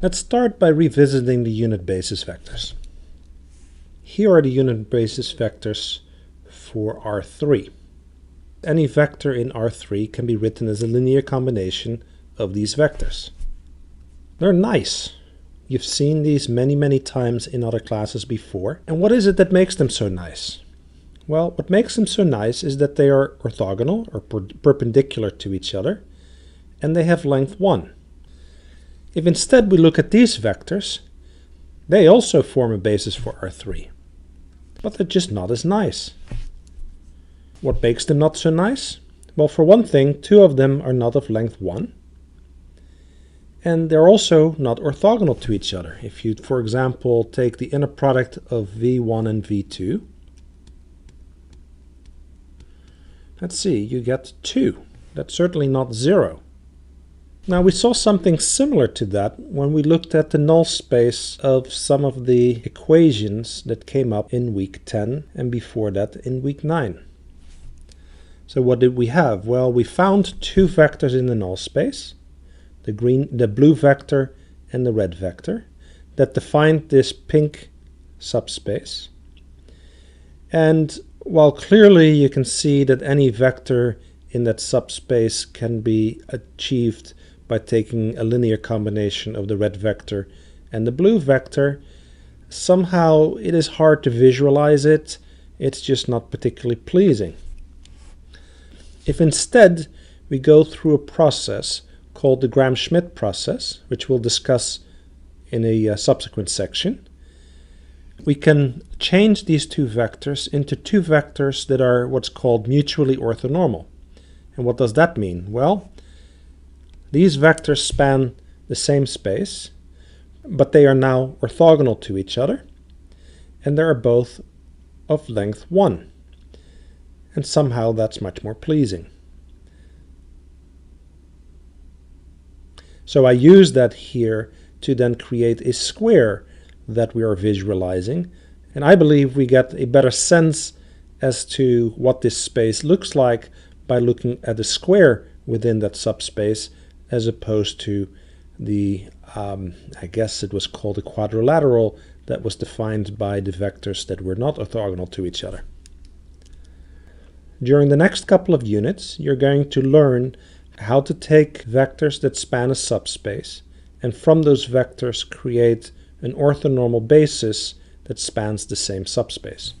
Let's start by revisiting the unit basis vectors. Here are the unit basis vectors for R3. Any vector in R3 can be written as a linear combination of these vectors. They're nice. You've seen these many, many times in other classes before. And what is it that makes them so nice? Well, what makes them so nice is that they are orthogonal or per perpendicular to each other, and they have length 1. If instead we look at these vectors, they also form a basis for R3, but they're just not as nice. What makes them not so nice? Well, for one thing, two of them are not of length 1, and they're also not orthogonal to each other. If you, for example, take the inner product of v1 and v2, let's see, you get 2. That's certainly not 0. Now we saw something similar to that when we looked at the null space of some of the equations that came up in week 10 and before that in week 9. So what did we have? Well, we found two vectors in the null space, the green, the blue vector and the red vector, that defined this pink subspace. And while clearly you can see that any vector in that subspace can be achieved by taking a linear combination of the red vector and the blue vector. Somehow it is hard to visualize it, it's just not particularly pleasing. If instead we go through a process called the Gram-Schmidt process, which we'll discuss in a uh, subsequent section, we can change these two vectors into two vectors that are what's called mutually orthonormal. And what does that mean? Well, these vectors span the same space, but they are now orthogonal to each other, and they are both of length 1. And somehow that's much more pleasing. So I use that here to then create a square that we are visualizing, and I believe we get a better sense as to what this space looks like by looking at the square within that subspace as opposed to the, um, I guess it was called a quadrilateral that was defined by the vectors that were not orthogonal to each other. During the next couple of units, you're going to learn how to take vectors that span a subspace and from those vectors create an orthonormal basis that spans the same subspace.